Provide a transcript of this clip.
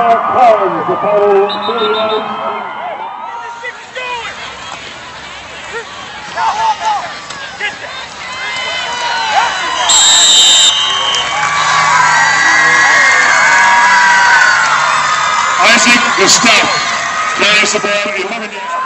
Tyler Collins, the total three Isaac Gustavo plays the 11 yards.